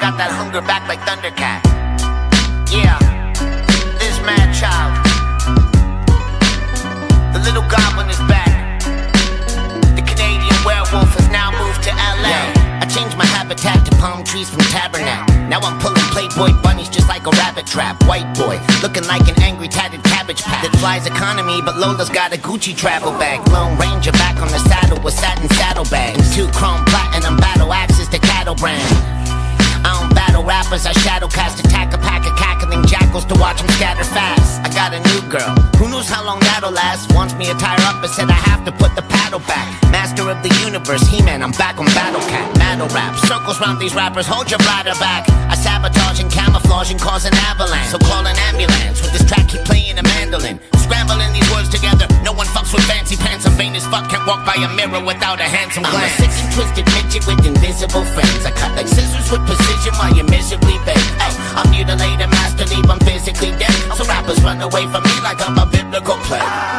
Ruger back like Thundercat. Yeah, this Madchild. The little goblin is back. The Canadian werewolf has now moved to LA. I changed my habitat to palm trees from Tabernacle. Now I'm pulling Playboy bunnies just like a rabbit trap. White boy, looking like an angry tatted cabbage patch that flies economy, but Lola's got a Gucci travel bag. Lone Ranger back on the saddle with satin saddlebags. Two chrome platinum battle axes to cattle brand. Rappers, I shadow cast attack a pack of cackling jackals to watch them scatter fast. I got a new girl, who knows how long that'll last? Wants me to tire up and said I have to put the paddle back. Master of the universe, He-Man, I'm back on Battle Cat. Battle rap, circles round these rappers, hold your bladder back. I sabotage and camouflage and cause an avalanche. So call an ambulance with this track, keep playing a mandolin. I'm vain as fuck, can't walk by a mirror without a handsome glance. I'm a sick and twisted midget with invisible friends. I cut like scissors with precision while you miserably beg. Ay, I'm mutilated, master leave, I'm physically dead. So rappers run away from me like I'm a biblical plague.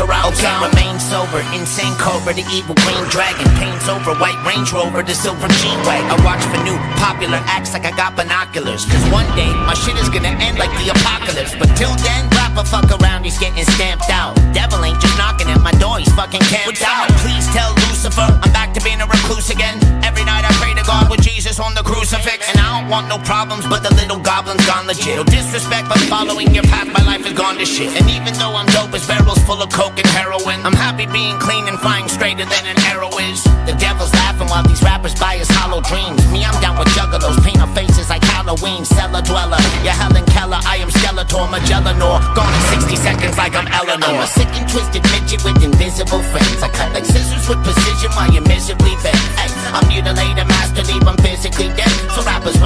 Around. Okay, sound. remain sober, insane cobra, the evil green dragon. Paints over, white Range Rover, the silver G-Wag. I watch for new popular acts like I got binoculars. Cause one day my shit is gonna end like the apocalypse. But till then, rapper fuck around, he's getting stamped out. Devil ain't just knocking at my door, he's fucking camped out. Please tell Lucifer, I'm back to being a recluse again. Every night I pray to God with Jesus on the crucifix. And want no problems, but the little goblin's gone legit. No disrespect, but following your path, my life has gone to shit. And even though I'm dope as barrels full of coke and heroin, I'm happy being clean and flying straighter than an arrow is. The devil's laughing while these rappers buy his hollow dreams. Me, I'm down with juggalos, paint our faces like Halloween. Cellar dweller, you're Helen Keller, I am Skeletor, Magellanor. Gone in 60 seconds like I'm Eleanor. I'm a sick and twisted midget with invisible friends. I cut like scissors with precision while you're miserably bend. Hey, I'm mutilated,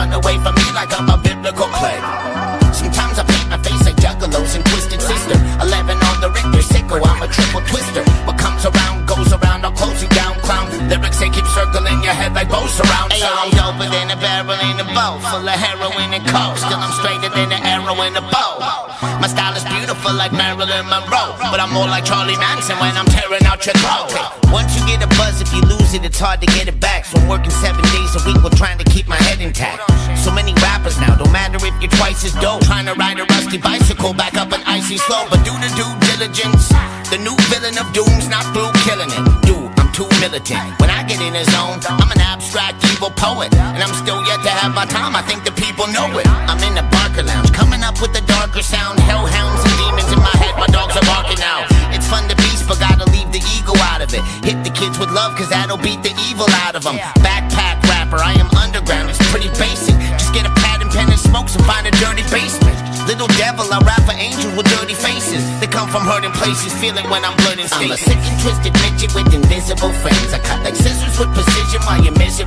run away from me like I'm a biblical plague. Sometimes I paint my face like juggalos and twisted sister. 11 on the Richter, sicko, I'm a triple twister. What comes around goes around, I'll close you down, clown. Lyrics they keep circling your head like bows around. Hey, I'm doper than a barrel in a bow, full of heroin and coke. Still I'm straighter than an arrow in a bow. My style is beautiful like Marilyn Monroe, but I'm more like Charlie Manson when I'm tearing out your throat. Once you get a buzz, if you lose it, it's hard to get it back. So I'm working seven days a week while trying to keep my head intact. So many rappers now, don't matter if you're twice as dope. Trying to ride a rusty bicycle back up an icy slope, but do the due diligence. The new villain of doom's not through killing it. Dude, I'm too militant. When I get in a zone, I'm an abstract evil poet. And I'm still yet to have my time, I think the people know it. I'm in the Barker Lounge, coming up with a darker sound. Hellhounds and demons in my head, my dogs are barking now. It's fun to it. Hit the kids with love, cause that'll beat the evil out of them. Backpack rapper, I am underground, it's pretty basic. Just get a pad and pen and smoke and find a dirty basement. Little devil, I rap for angels with dirty faces. They come from hurting places, feeling when I'm blood and I'm a sick and twisted midget with invisible friends. I cut like scissors with precision while you miserably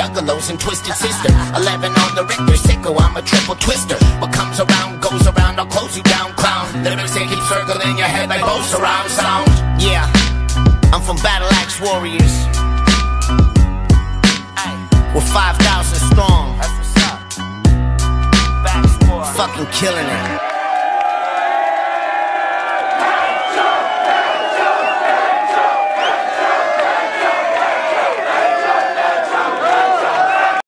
juggalos and twisted sister. 11 on the Richter, sicko, I'm a triple twister. What comes around goes around, I'll close you down, clown. Lyrics they keep circling your head like bows around sound. Yeah, I'm from Battle Axe Warriors. We're 5,000 strong. Fucking killing it.